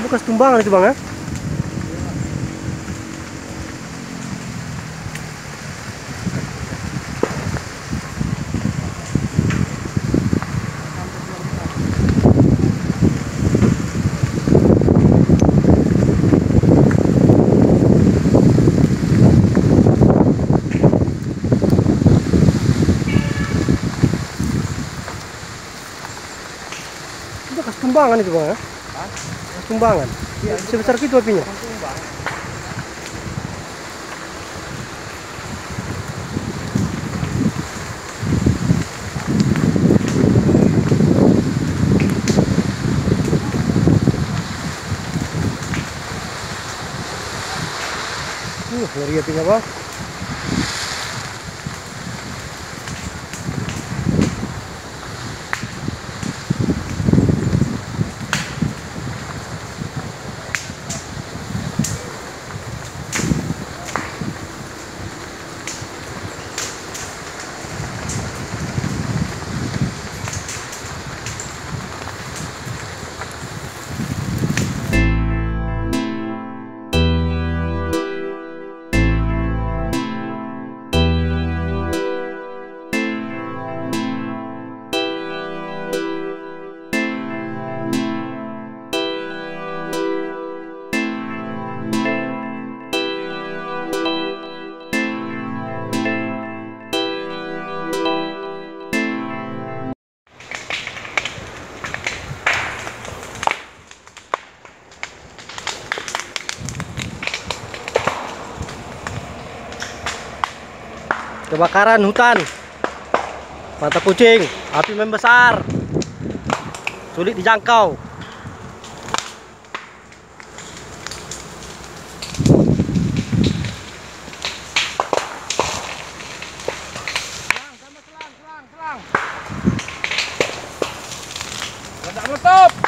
bekas tumbangan itu bang ya? Bekas tumbangan itu bang ya bekas tumbangan Iya, sebesar itu apinya? Tumbang. uh ngeri apinya bang kebakaran hutan. Mata kucing api membesar. Sulit dijangkau. Mantap!